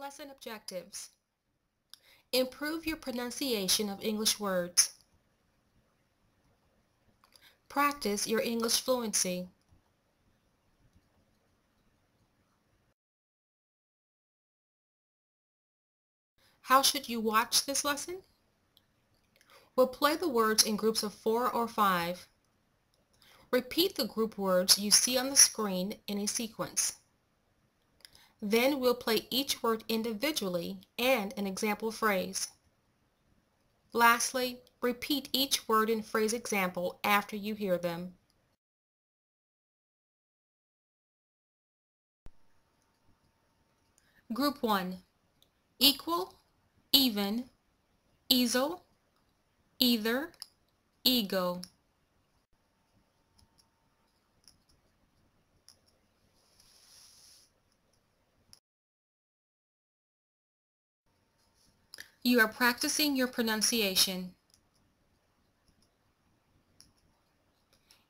Lesson objectives. Improve your pronunciation of English words. Practice your English fluency. How should you watch this lesson? We'll play the words in groups of four or five. Repeat the group words you see on the screen in a sequence. Then we'll play each word individually and an example phrase. Lastly, repeat each word and phrase example after you hear them. Group 1. Equal, even, easel, either, ego. You are practicing your pronunciation.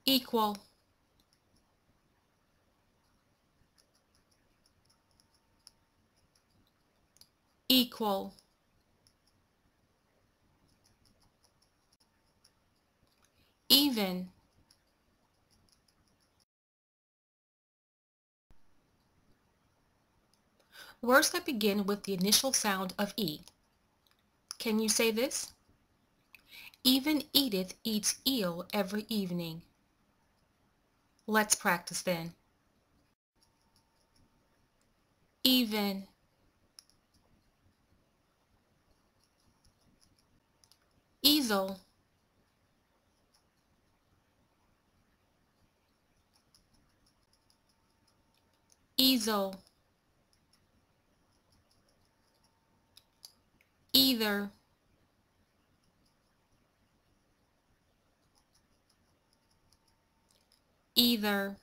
Equal. Equal. Even. Words that begin with the initial sound of E. Can you say this? Even Edith eats eel every evening. Let's practice then. Even. Easel. Easel. Either. Either.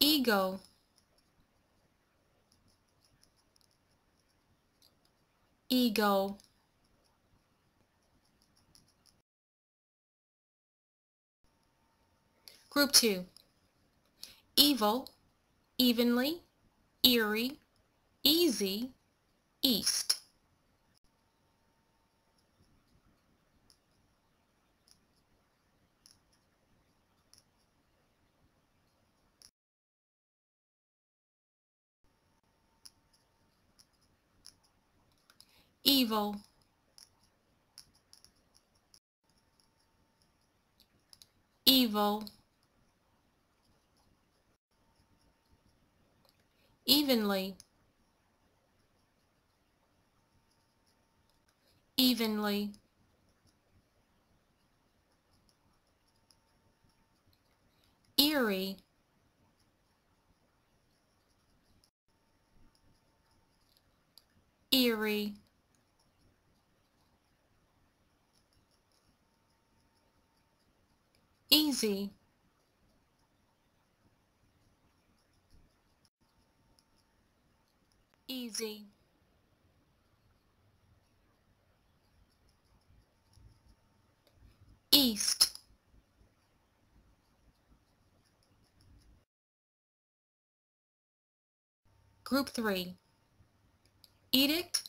Ego. Ego. Group 2 Evil evenly, eerie, easy, east. Evil, evil, evenly. Evenly. Eerie. Eerie. Easy easy east. Group 3 Edict.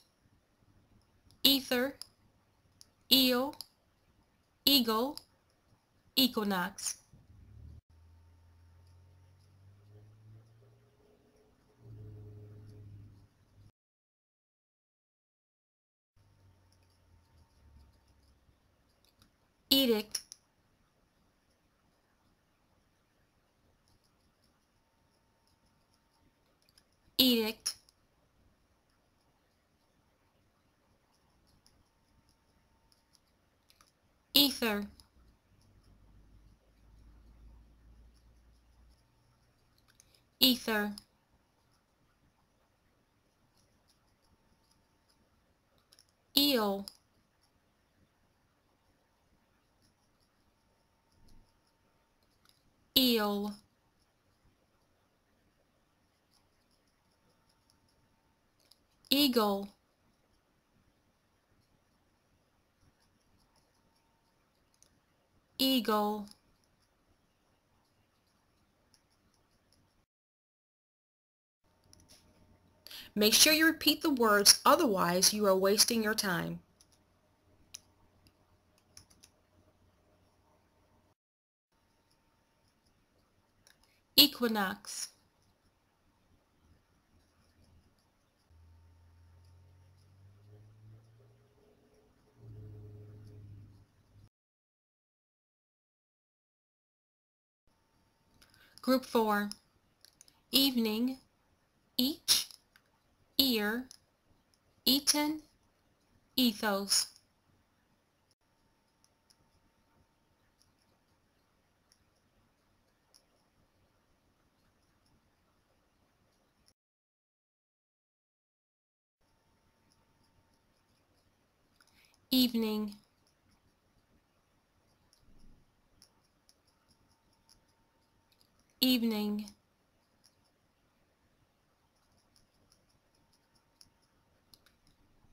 Ether. Eel. Eagle. Equinox edict. Edict. Ether. Ether. Eel eel. Eagle. Eagle. Make sure you repeat the words, otherwise you are wasting your time. Equinox Group 4. Evening, each, ear, eaten, ethos. Evening, evening.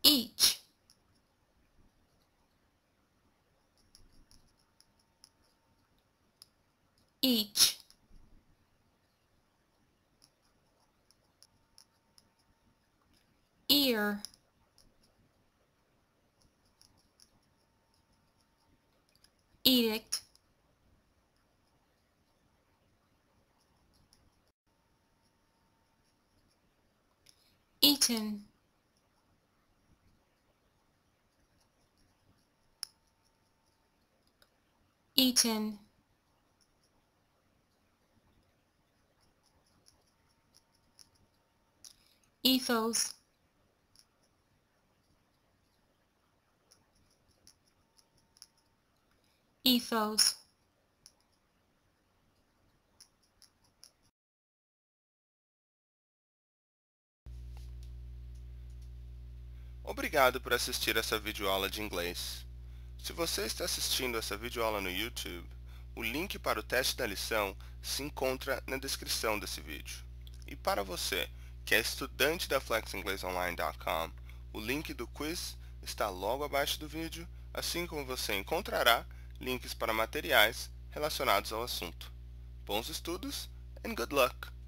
Each. Each. Ear edict eaten eaten ethos ethos Obrigado por assistir essa videoaula de inglês. Se você está assistindo essa videoaula no YouTube, o link para o teste da lição se encontra na descrição desse vídeo. E para você, que é estudante da flexinglesonline.com, o link do quiz está logo abaixo do vídeo, assim como você encontrará links para materiais relacionados ao assunto. Bons estudos and good luck!